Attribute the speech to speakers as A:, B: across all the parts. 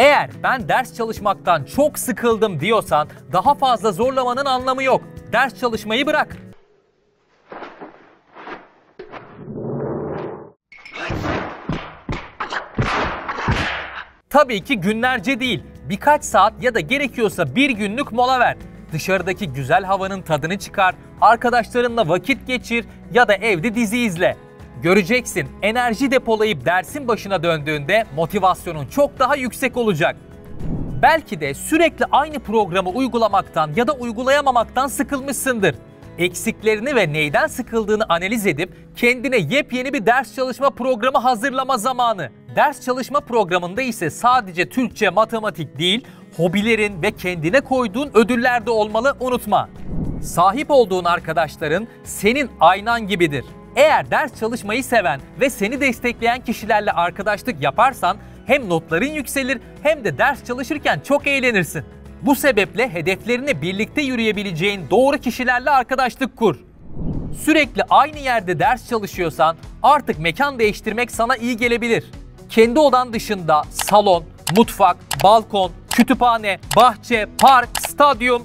A: Eğer ben ders çalışmaktan çok sıkıldım diyorsan daha fazla zorlamanın anlamı yok. Ders çalışmayı bırak. Tabii ki günlerce değil, birkaç saat ya da gerekiyorsa bir günlük mola ver. Dışarıdaki güzel havanın tadını çıkar, arkadaşlarınla vakit geçir ya da evde dizi izle. Göreceksin enerji depolayıp dersin başına döndüğünde motivasyonun çok daha yüksek olacak. Belki de sürekli aynı programı uygulamaktan ya da uygulayamamaktan sıkılmışsındır. Eksiklerini ve neyden sıkıldığını analiz edip kendine yepyeni bir ders çalışma programı hazırlama zamanı. Ders çalışma programında ise sadece Türkçe, matematik değil, hobilerin ve kendine koyduğun ödüller de olmalı unutma. Sahip olduğun arkadaşların senin aynan gibidir. Eğer ders çalışmayı seven ve seni destekleyen kişilerle arkadaşlık yaparsan hem notların yükselir hem de ders çalışırken çok eğlenirsin. Bu sebeple hedeflerine birlikte yürüyebileceğin doğru kişilerle arkadaşlık kur. Sürekli aynı yerde ders çalışıyorsan artık mekan değiştirmek sana iyi gelebilir. Kendi odan dışında salon, mutfak, balkon, kütüphane, bahçe, park, stadyum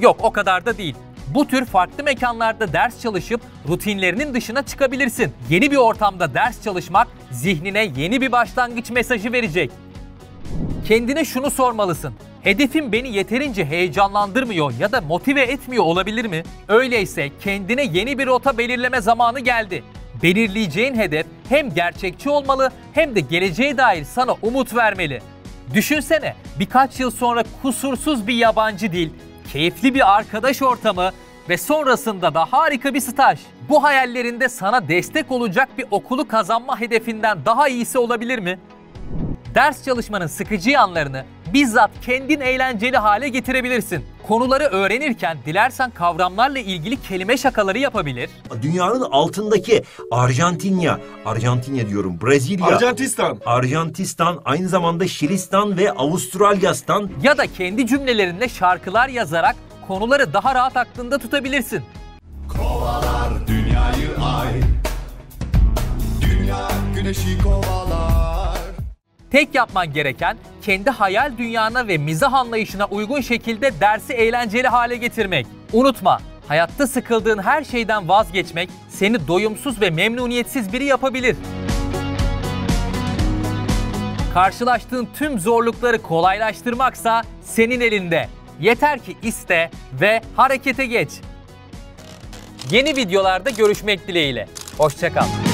A: yok o kadar da değil. Bu tür farklı mekanlarda ders çalışıp rutinlerinin dışına çıkabilirsin. Yeni bir ortamda ders çalışmak zihnine yeni bir başlangıç mesajı verecek. Kendine şunu sormalısın. Hedefim beni yeterince heyecanlandırmıyor ya da motive etmiyor olabilir mi? Öyleyse kendine yeni bir rota belirleme zamanı geldi. Belirleyeceğin hedef hem gerçekçi olmalı hem de geleceğe dair sana umut vermeli. Düşünsene birkaç yıl sonra kusursuz bir yabancı dil, keyifli bir arkadaş ortamı ve sonrasında da harika bir staj. Bu hayallerinde sana destek olacak bir okulu kazanma hedefinden daha iyisi olabilir mi? Ders çalışmanın sıkıcı yanlarını bizzat kendin eğlenceli hale getirebilirsin. Konuları öğrenirken dilersen kavramlarla ilgili kelime şakaları yapabilir.
B: Dünyanın altındaki Arjantinya, Arjantinya diyorum, Brezilya,
C: Arjantistan.
B: Arjantistan, aynı zamanda Şilistan ve Avustralyastan
A: Ya da kendi cümlelerinde şarkılar yazarak konuları daha rahat aklında tutabilirsin.
C: Kovalar dünyayı ay. Dünya güneşi kovalar.
A: Tek yapman gereken kendi hayal dünyana ve mizah anlayışına uygun şekilde dersi eğlenceli hale getirmek. Unutma, hayatta sıkıldığın her şeyden vazgeçmek seni doyumsuz ve memnuniyetsiz biri yapabilir. Karşılaştığın tüm zorlukları kolaylaştırmaksa senin elinde. Yeter ki iste ve harekete geç. Yeni videolarda görüşmek dileğiyle. Hoşçakal.